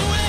away.